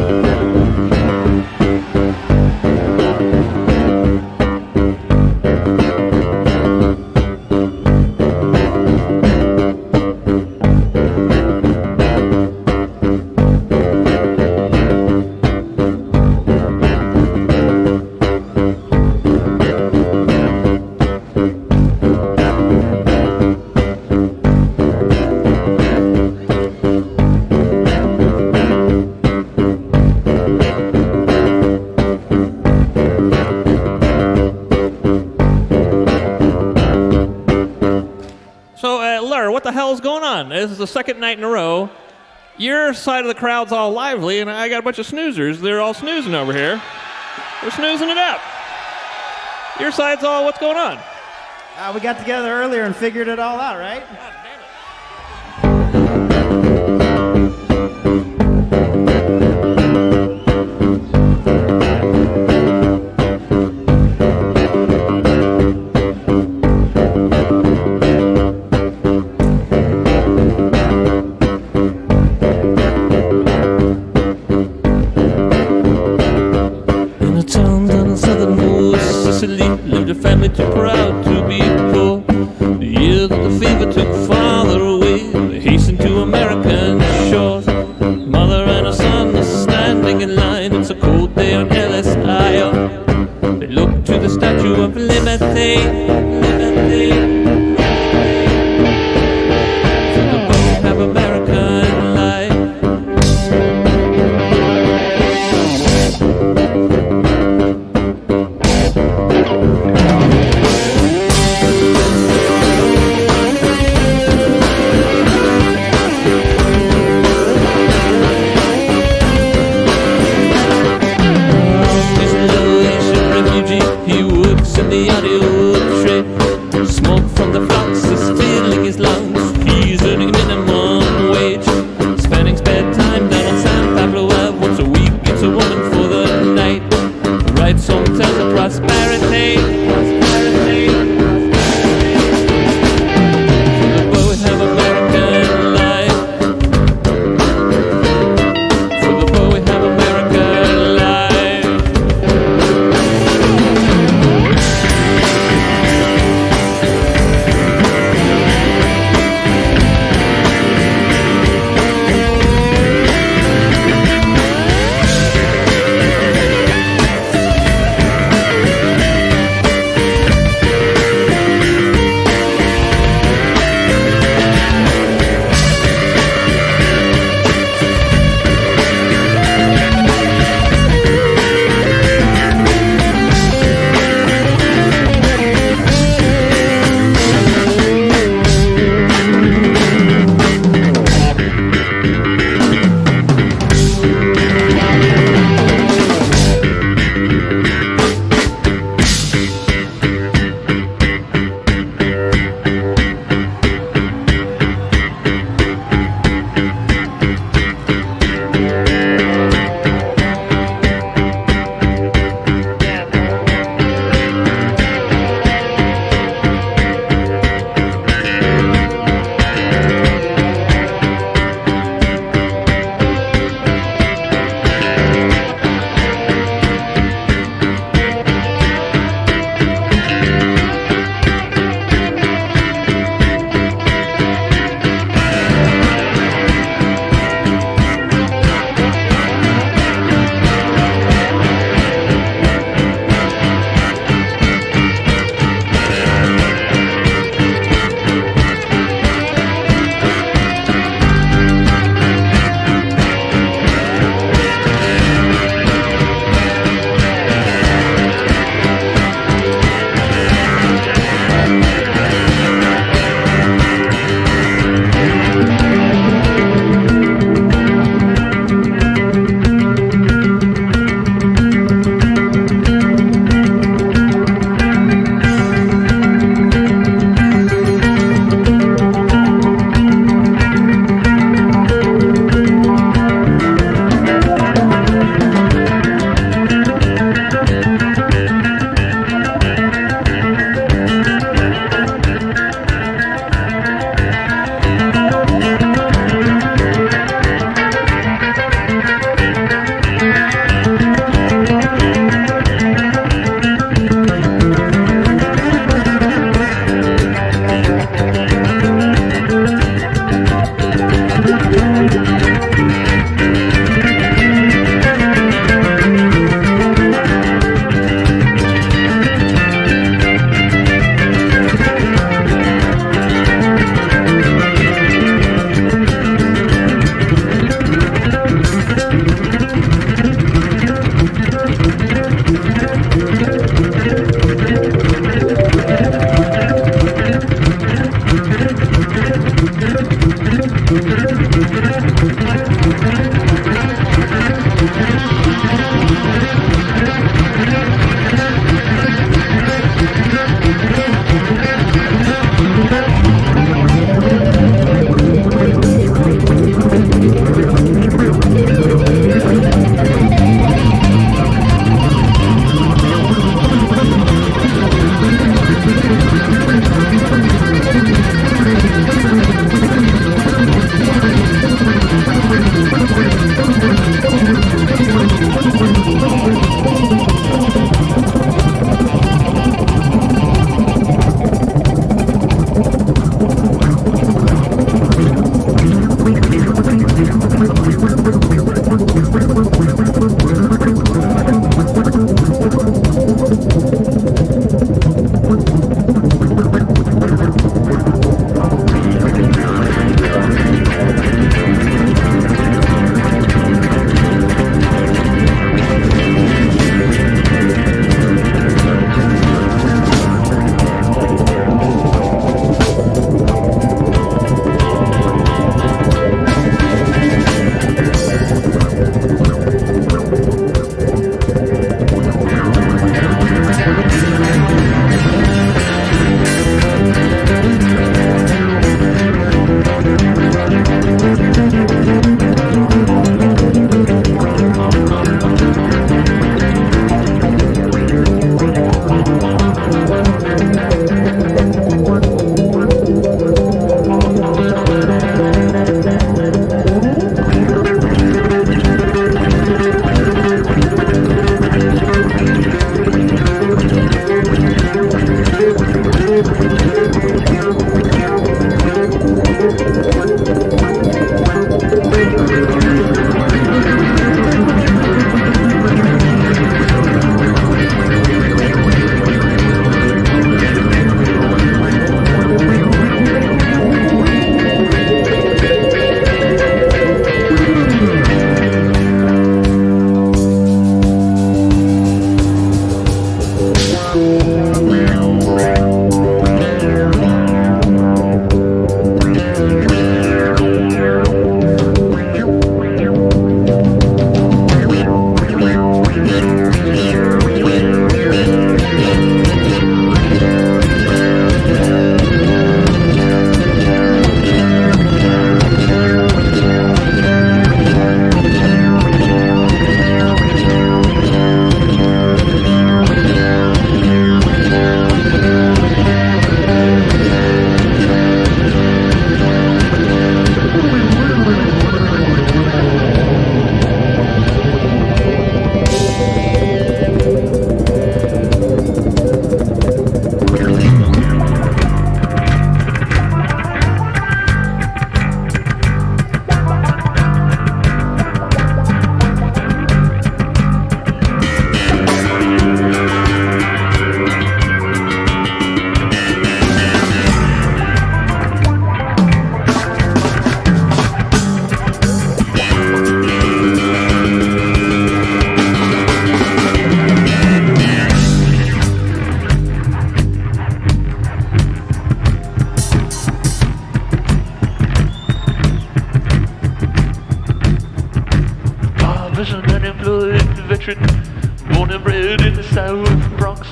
Música the second night in a row. Your side of the crowd's all lively, and I got a bunch of snoozers. They're all snoozing over here. They're snoozing it up. Your side's all, what's going on? Uh, we got together earlier and figured it all out, right? Was an unemployed veteran, born and bred in the South Bronx.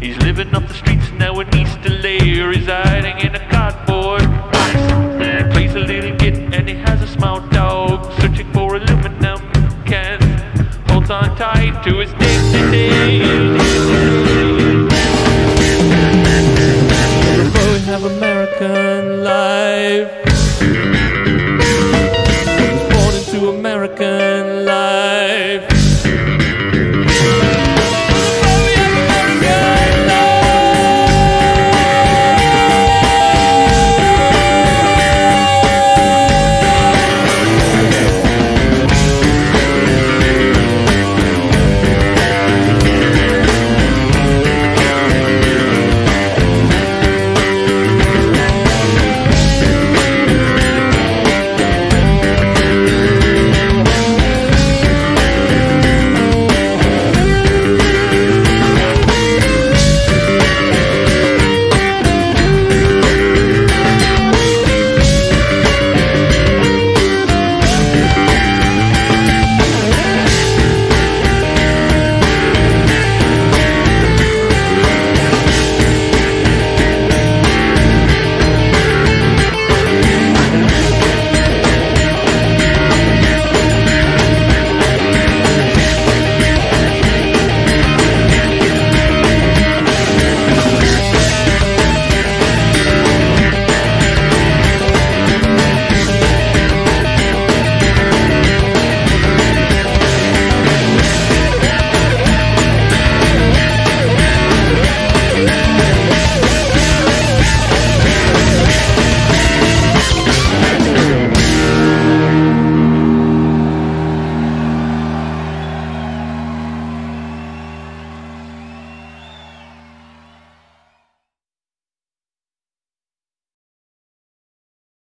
He's living off the streets now in East LA, residing in a cardboard box. Plays a little git and he has a small dog, searching for aluminum cans. Holds on tight to his dignity.